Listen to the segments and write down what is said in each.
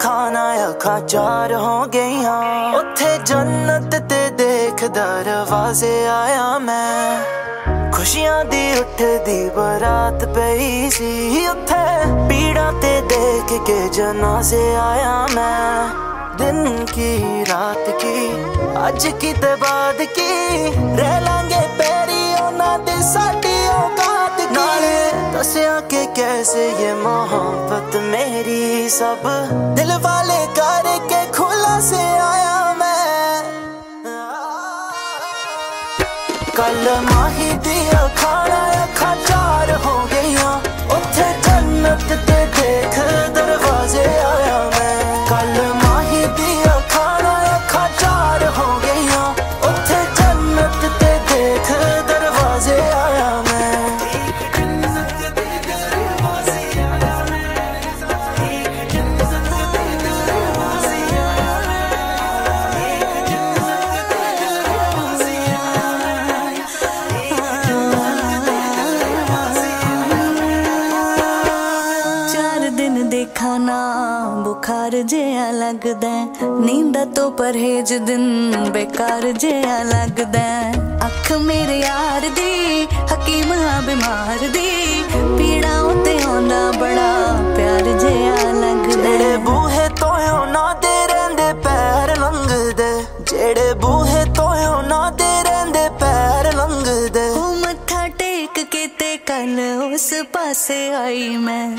ਕੱਲ ਅੱਖਾਂ ਚਾਰ ਹੋ ਗਈਆਂ। ਉੱਥੇ ਜੰਨਤ ਤੇ ਦੇਖ ਦਰਵਾਜ਼ੇ ਆਇਆ ਮੈਂ। ਖੁਸ਼ੀਆਂ ਦੀ ਉੱਠਦੀ ਬਰਾਤ ਪਈ ਸੀ ਉੱਥੇ। ਪੀੜਾ ਤੇ ਦੇਖ ਕੇ ਜਨਾਜ਼ੇ ਆਇਆ ਮੈਂ। ਦਿਨ ਕੀ, ਰਾਤ ਕੀ, ਅੱਜ ਕੀ ਤੇ ਬਾਅਦ ਕੀ। ਰਹਿ ਲਾਂਗੇ ਪੈਰੀ ਉਹਨਾਂ ਦੇ ਸਾਡੀ ਨਾਲੇ ਦੱਸਿਆ ਕਿ ਕੈਸੇ ਇਹ ਮੁਹੱਬਤ ਮੇਰੀ ਸਭ ਦਿਲ ਵਾਲੇ ਕਰਕੇ ਖੁਲਾ ਸੇ ਆਇਆ ਮੈਂ ਕੱਲ ਮਾਹੀ ਦੀ ਬੁਖਾਰ ਜਿਹਾ ਲੱਗਦਾ ਹੈ। ਨੀਂਦ ਤੋਂ ਪਰਹੇਜ ਦਿਨ ਬੇਕਾਰ ਜਿਹਾ ਲੱਗਦਾ ਅੱਖ ਮੇਰੇ ਯਾਰ ਦੀ, ਹਕੀਮ ਆ ਬਿਮਾਰ ਦੀ। ਪੀੜਾ ਉਤੇ ਆਉਂਦਾ ਬੜਾ ਪਿਆਰ ਜਿਹਾ ਲੱਗਦਾ ਜਿਹੜੇ ਬੂਹੇ ਤੋਂ ਉਹਨਾਂ ਦੇ ਰਹਿੰਦੇ ਪੈਰ ਲੰਘਦੇ, ਜਿਹੜੇ ਬੂਹੇ ਤੋਂ ਉਹਨਾਂ ਤੇ ਉਸ ਪਾਸੇ ਆਈ ਮੈਂ।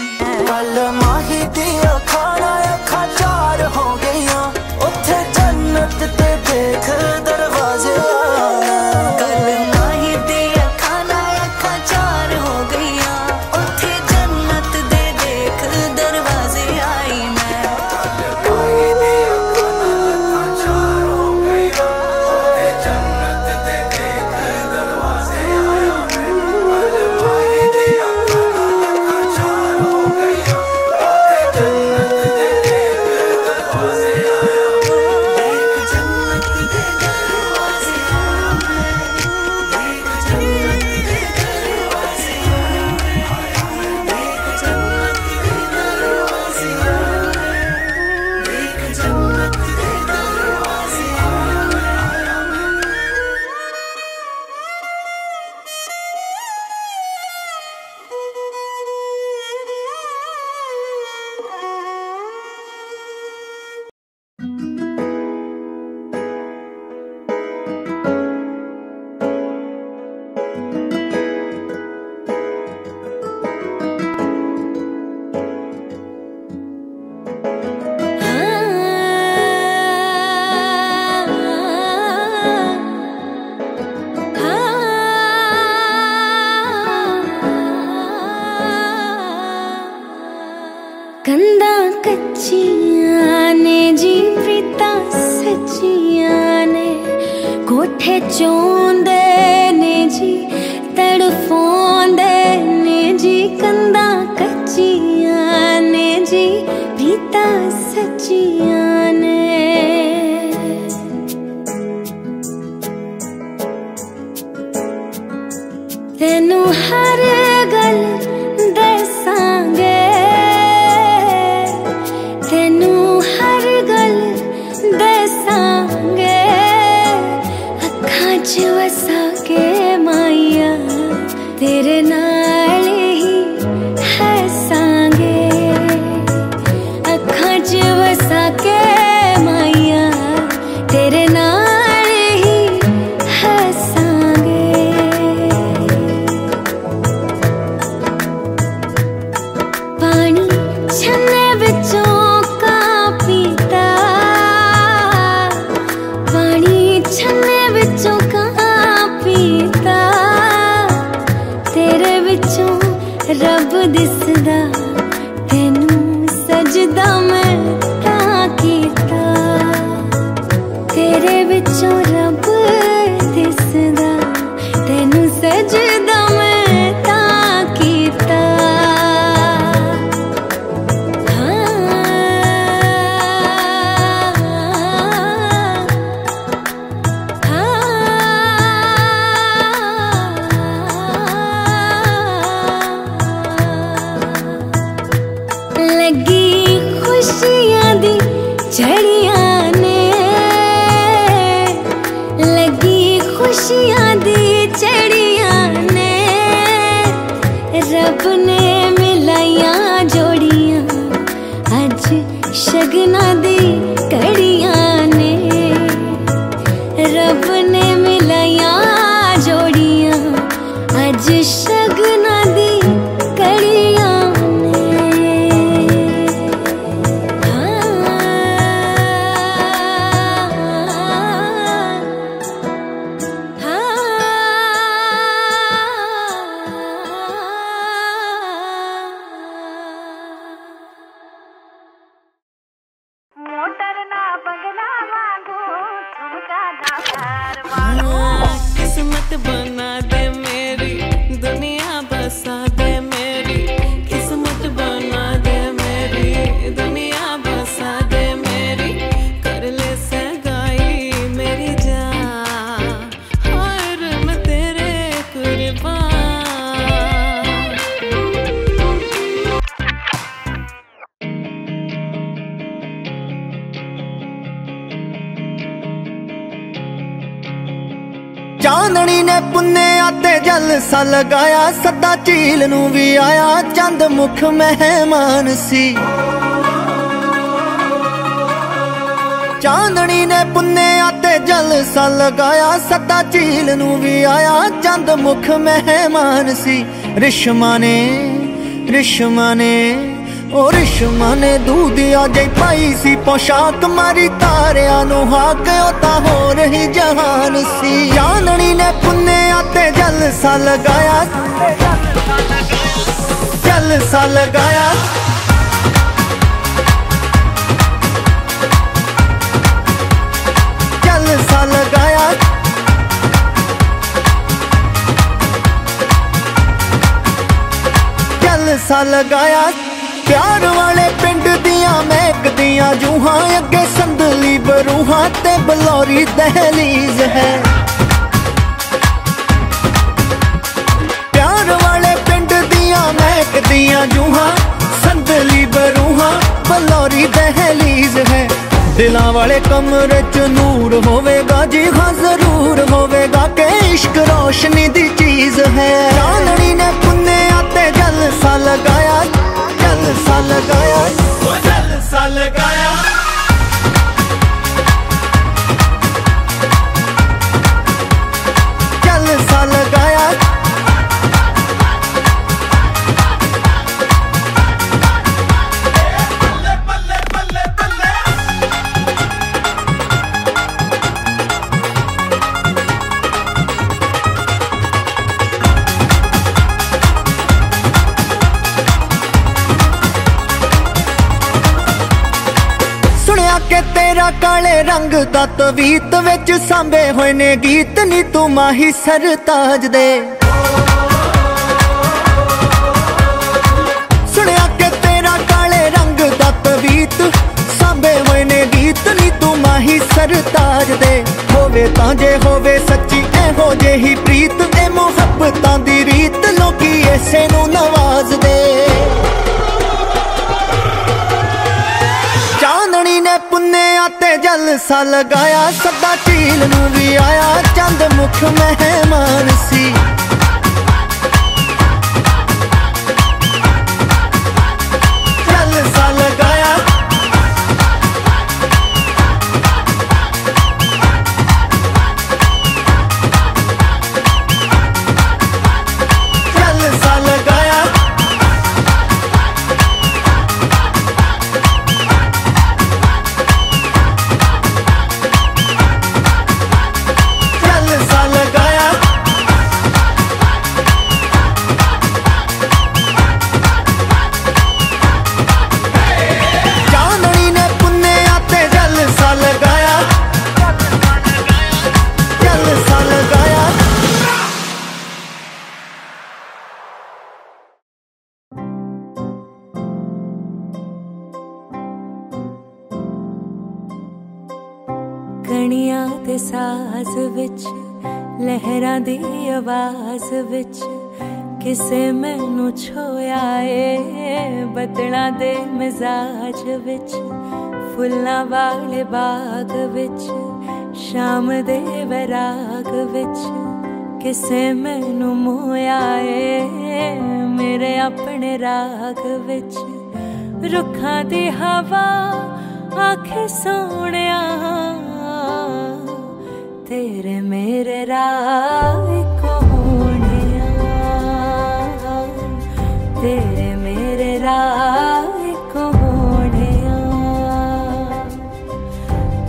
ਕੱਲ ਮਾਹੀ ਦੀਆਂ ਖਾਣਾ ਅੱਖਾਂ ਚਾਰ ਹੋ ਗਈਆਂ। ਉੱਥੇ ਜੰਨਤ ਤੇ ਦੇਖ ਦਰਵਾਜ਼ੇ। ਕੋਠੇ ਚੋਂਦੇ see but ਚਾਂਦਣੀ ਨੇ ਪੁੰਨਿਆ ਤੇ ਜਲਸਾ ਲਗਾਇਆ, ਸੱਦਾ ਝੀਲ ਨੂੰ ਵੀ ਆਇਆ, ਚੰਦ ਮੁਖ ਮਹਿਮਾਨ ਸੀ। ਚਾਂਦਣੀ ਨੇ ਪੁੰਨਿਆ ਤੇ ਜਲਸਾ ਲਗਾਇਆ, ਸੱਦਾ ਝੀਲ ਨੂੰ ਵੀ ਆਇਆ, ਚੰਦ ਮੁਖ ਮਹਿਮਾਨ ਸੀ। ਰਿਸ਼ਮਾ ਨੇ ਰਿਸ਼ਮਾ ਨੇ ਉਹ ਰਿਸ਼ਮਾ ਨੇ ਦੂਧਿਆ ਜੇ ਪਾਈ ਸੀ, ਪੋਸ਼ਾਕ ਮਾਰੀ ਤਾਰਿਆਂ ਨੂੰ ਹਾਕ, ਉਹ ਤਾਂ ਹੋ ਰਹੀ ਜਹਾਨ ਸੀ। ਚਾਂਦਣੀ ਨੇ ਪੁੰਨਿਆ ਤੇ ਜਲਸਾ ਲਗਾਇਆ। ਜਲਸਾ ਲਗਾਇਆ। ਜਲਸਾ ਲਗਾਇਆ। ਜਲਸਾ ਲਗਾਇਆ। ਪਿਆਰ ਵਾਲੇ ਪਿੰਡ ਦੀਆਂ ਮਹਿਕਦੀਆਂ ਜੂਹਾਂ, ਅੱਗੇ ਸੰਦਲੀ ਬਰੂਹਾਂ ਤੇ ਬਲੌਰੀ ਦਹਲੀਜ਼ ਹੈ। ਪਿਆਰ ਵਾਲੇ ਪਿੰਡ ਦੀਆਂ ਮਹਿਕਦੀਆਂ ਜੂਹਾਂ, ਸੰਦਲੀ ਬਰੂਹਾਂ, ਬਲੌਰੀ ਦਹਲੀਜ਼ ਹੈ। ਦਿਲਾਂ ਵਾਲੇ ਕਮਰੇ ਚ ਨੂਰ ਹੋਵੇਗਾ, ਜੀ ਹਾਂ, ਜ਼ਰੂਰ ਹੋਵੇਗਾ ਕਿ ਇਸ਼ਕ ਰੋਸ਼ਨੀ ਦੀ ਚੀਜ਼ ਹੈ। ਚਾਨਣੀ ਨੇ ਪੁੰਨਿਆ ਤੇ ਜਲਸਾ ਲਗਾ ਜਲਸਾ ਕਿ ਕਾਲੇ ਰੰਗ ਦਾ ਤਵੀਤ ਵਿੱਚ ਸਾਂਭੇ ਹੋਏ ਨੇ ਗੀਤ ਨੀ ਤੂੰ ਮਾਹੀ ਸਰਤਾਜ ਦੇ। ਸੁਣਿਆ ਕਿ ਤੇਰਾ ਕਾਲੇ ਰੰਗ ਦਾ ਤਵੀਤ ਸਾਂਭੇ ਹੋਏ ਨੇ ਗੀਤ ਨੀ ਤੂੰ ਮਾਹੀ ਸਰਤਾਜ ਦੇ। ਹੋਵੇ ਤਾਂ ਜੇ ਹੋਵੇ ਸੱਚੀ ਇਹੋ ਜਿਹੀ ਪ੍ਰੀਤ, ਇਹ ਮੁਹੱਬਤਾਂ ਦੀ ਰੀਤ ਲੋਕੀ ਐਸੇ ਨੂੰ ਨਵਾਜ਼ਦੇ ਜਲਸਾ ਲਗਾਇਆ ਸੱਦਾ ਝੀਲ ਨੂੰ ਵੀ ਆਇਆ ਚੰਦ ਮੁਖ ਮਹਿਮਾਨ ਸੀ। ਦੀ ਆਵਾਜ਼ ਵਿੱਚ ਕਿਸੇ ਮੈਨੂੰ ਛੋਇਆ ਏ। ਬਦਲਾਂ ਦੇ ਮਜ਼ਾਜ ਵਿੱਚ, ਫੁੱਲਾਂ ਵਾਲੇ ਬਾਗ ਵਿੱਚ, ਸ਼ਾਮ ਦੇ ਵਰਾਗ ਵਿੱਚ ਕਿਸੇ ਮੈਨੂੰ ਮੋਇਆ ਏ। ਮੇਰੇ ਆਪਣੇ ਰਾਗ ਵਿੱਚ ਰੁੱਖਾਂ ਦੀ ਹਵਾ, ਆਖੇ ਸੋਹਣਿਆ। ਤੇਰੇ ਮੇਰੇ ਰਾਹ ਕੋਣਿਆ ਤੇਰੇ ਮੇਰੇ ਰਾਹ ਕੋਣਿਆ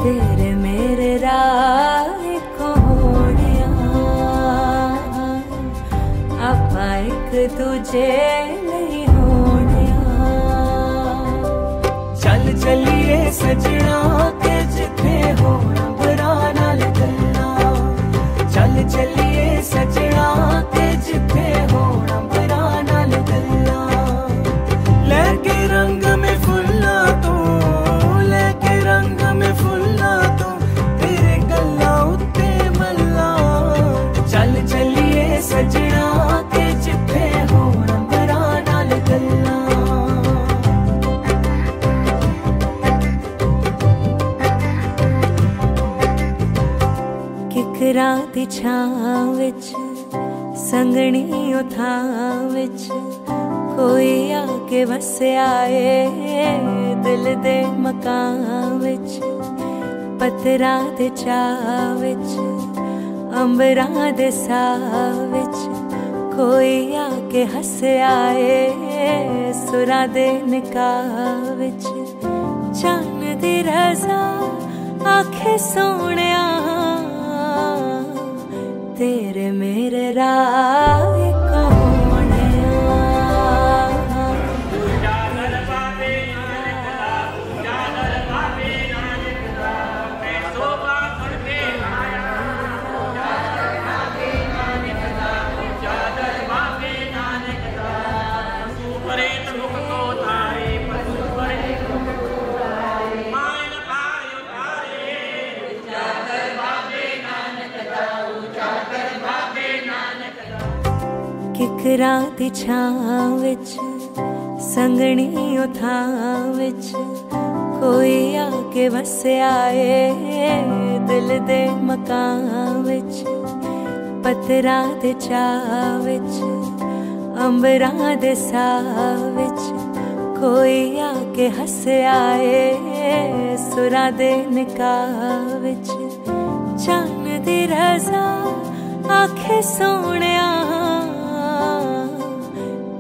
ਤੇਰੇ ਮੇਰੇ ਰਾਹ ਕੋਣਿਆ ਆਪਾਂ ਇੱਕ ਦੂਜੇ ਕਿਕਰਾਂ ਦੀ ਛਾਂ ਵਿੱਚ ਸੰਗਣੀ ਉਥਾਂ ਵਿੱਚ ਕੋਈ ਆ ਕੇ ਵਸਿਆ ਏ। ਦਿਲ ਦੇ ਮਕਾਨ ਵਿੱਚ ਪੱਤਰਾਂ ਦੇ ਚਾਹ ਵਿੱਚ, ਅੰਬਰਾਂ ਦੇ ਸਾਹ ਵਿੱਚ ਕੋਈ ਆ ਕੇ ਹੱਸਿਆ ਏ। ਸੁਰਾਂ ਦੇ ਨਿਕਾਹ ਵਿੱਚ ਚੰਨ ਦੀ ਰਜ਼ਾ, ਆਖੇ ਸੋਹਣਿਆ ਤੇਰੇ ਮੇਰੇ ਰਾਹ ਕਿਕਰਾਂ ਦੀ ਛਾਂ ਵਿੱਚ ਸੰਗਣੀ ਉਹ ਵਿੱਚ ਕੋਈ ਆ ਕੇ ਵਸਿਆ ਏ ਦਿਲ ਦੇ ਮਕਾਨ ਵਿੱਚ ਪੱਤਰਾਂ ਦੇ ਚਾਹ ਵਿੱਚ, ਅੰਬਰਾਂ ਦੇ ਸਾਹ ਵਿੱਚ ਕੋਈ ਆ ਕੇ ਹੱਸਿਆ ਏ ਸੁਰਾਂ ਦੇ ਨਿਕਾਹ ਵਿੱਚ। ਚੰਨ ਦੀ ਰਜ਼ਾ ਆਖੇ ਸੋਹਣਿਆ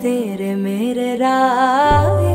ਤੇਰੇ ਮੇਰੇ ਰਾਹ